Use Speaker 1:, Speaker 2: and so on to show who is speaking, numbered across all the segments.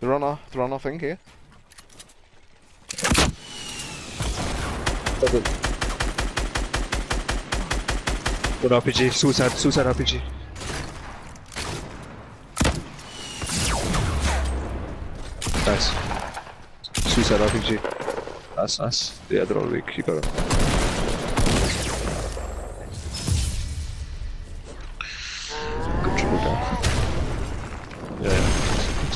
Speaker 1: They're on our, they're on our thing here. Okay.
Speaker 2: Good RPG, suicide, suicide RPG. Nice. Suicide RPG. That's nice. Yeah, they're all weak. You got it.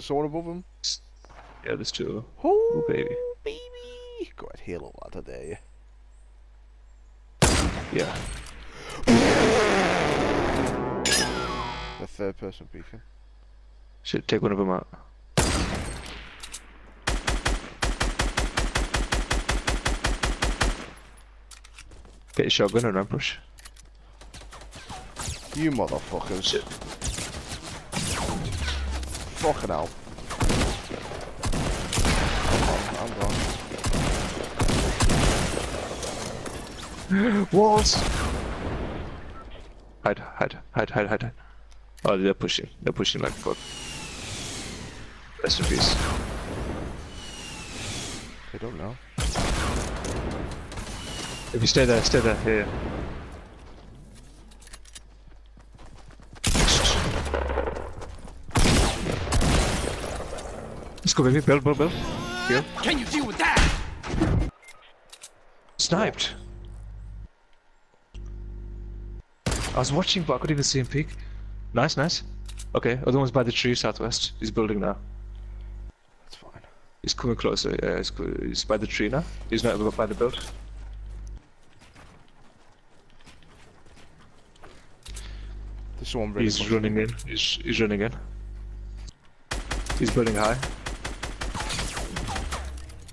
Speaker 1: There's someone above him.
Speaker 2: Yeah, there's two.
Speaker 1: Oh,
Speaker 2: baby.
Speaker 1: baby. Go ahead, heal a lot, I dare you.
Speaker 2: Yeah.
Speaker 1: The third person beacon.
Speaker 2: Should take one of them out. Get your shotgun and run push.
Speaker 1: You motherfuckers.
Speaker 2: Shit.
Speaker 1: Fucking hell. I'm gone. I'm gone.
Speaker 2: Walls! Hide, hide, hide, hide, hide. Oh, they're pushing. They're pushing like fuck. Rest in peace.
Speaker 1: I don't know.
Speaker 2: If you stay there, stay there. Yeah, yeah. Let's go, baby. Build, build, build. Here.
Speaker 3: Can you deal with that?
Speaker 2: Sniped. I was watching, but I couldn't even see him peek. Nice, nice. Okay, other one's by the tree southwest. He's building now.
Speaker 1: That's fine.
Speaker 2: He's coming closer. Yeah, he's, co- he's by the tree now. He's not over by the build.
Speaker 1: This someone really
Speaker 2: He's
Speaker 1: close.
Speaker 2: running in. He's, he's running in. He's building high.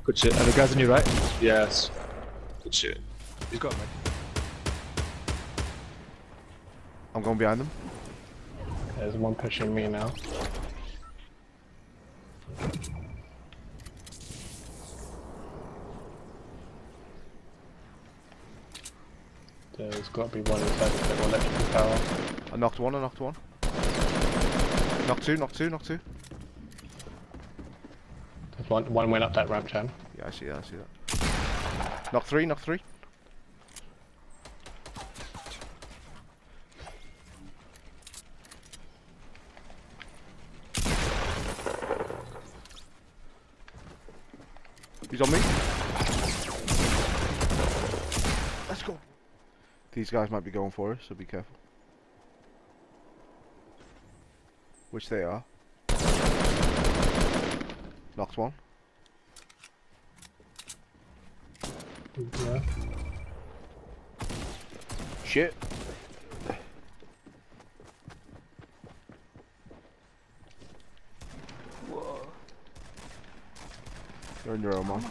Speaker 2: Good shit. And the guys on your right? Yes. Good shit. He's got me.
Speaker 1: I'm going behind them.
Speaker 4: There's one pushing me now. There's got to be one inside the little electrical tower.
Speaker 1: I knocked one, I knocked one. Knock two, knock two, knock two.
Speaker 4: One, one went up that ramp, Jam.
Speaker 1: Yeah, I see that, I see that. Knock three, knock three. He's on me. Let's go. These guys might be going for us, so be careful. Which they are. Knocked one.
Speaker 4: Yeah.
Speaker 1: Shit. You're in your own man.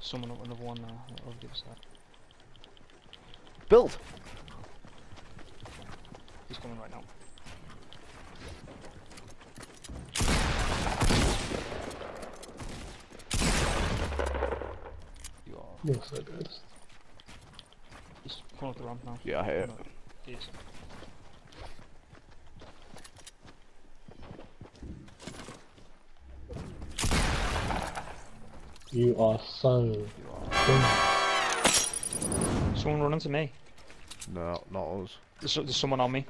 Speaker 3: Someone on the one uh, over the other side.
Speaker 1: Build!
Speaker 3: He's coming right now. You are.
Speaker 4: You're so good.
Speaker 3: He's coming up the ramp now.
Speaker 1: Yeah, I hear it.
Speaker 3: No, he is.
Speaker 4: You are so.
Speaker 3: Someone running to me.
Speaker 1: No, not us.
Speaker 3: There's, there's someone on me.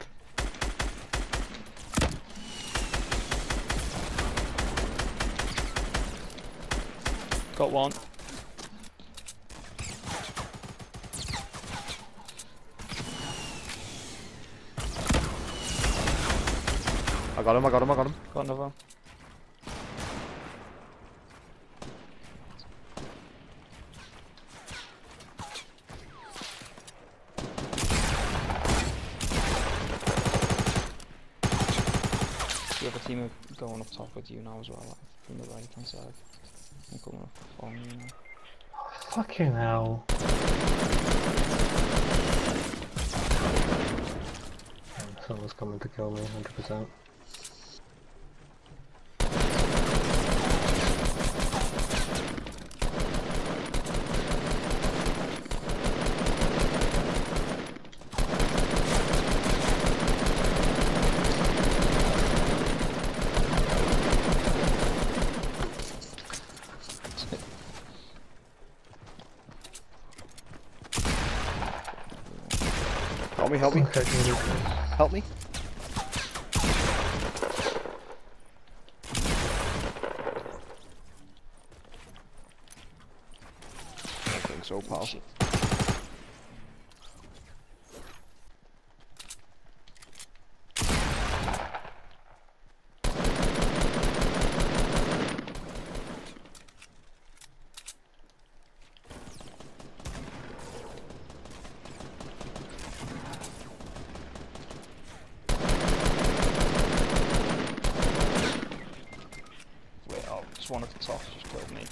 Speaker 3: Got one.
Speaker 1: I got him, I got him, I got him.
Speaker 3: Got another. The other team are going up top with you now as well, like, from the right hand side. I'm coming up on you now.
Speaker 4: Fucking hell. Someone's coming to kill me, 100%.
Speaker 1: Help me, help me,
Speaker 4: Okay,
Speaker 1: help me. I don't think so, pal.
Speaker 3: Shit. Wait, oh, one of the top just killed me.